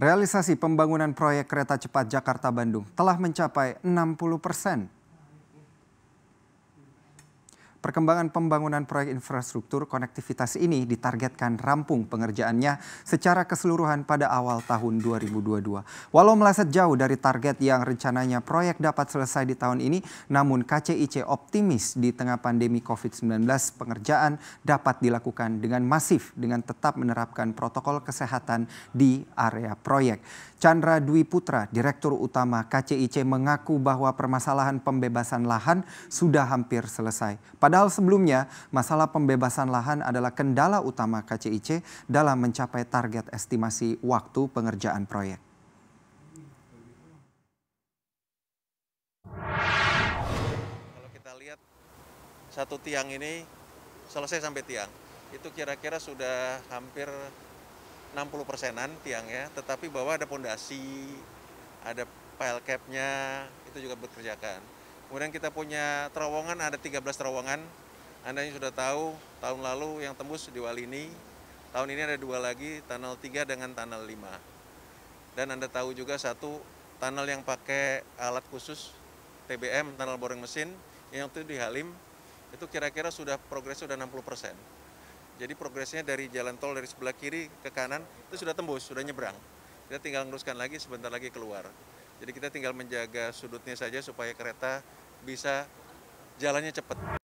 Realisasi pembangunan proyek kereta cepat Jakarta-Bandung telah mencapai 60 persen. Perkembangan pembangunan proyek infrastruktur konektivitas ini ditargetkan rampung pengerjaannya secara keseluruhan pada awal tahun 2022. Walau meleset jauh dari target yang rencananya proyek dapat selesai di tahun ini, namun KCIC optimis di tengah pandemi COVID-19 pengerjaan dapat dilakukan dengan masif dengan tetap menerapkan protokol kesehatan di area proyek. Chandra Dwi Putra, Direktur Utama KCIC mengaku bahwa permasalahan pembebasan lahan sudah hampir selesai. Padahal sebelumnya masalah pembebasan lahan adalah kendala utama KCIC dalam mencapai target estimasi waktu pengerjaan proyek. Kalau kita lihat satu tiang ini selesai sampai tiang, itu kira-kira sudah hampir 60 persenan tiangnya, tetapi bawah ada pondasi, ada pile cap-nya, itu juga bekerjakan. Kemudian kita punya terowongan, ada 13 terowongan. Anda yang sudah tahu, tahun lalu yang tembus di Walini, tahun ini ada dua lagi, tunnel 3 dengan tunnel 5. Dan Anda tahu juga satu tunnel yang pakai alat khusus TBM, tunnel boring mesin, yang itu di Halim, itu kira-kira sudah progres sudah 60 persen. Jadi progresnya dari jalan tol dari sebelah kiri ke kanan itu sudah tembus, sudah nyebrang. Kita tinggal nguruskan lagi, sebentar lagi keluar. Jadi kita tinggal menjaga sudutnya saja supaya kereta bisa jalannya cepat.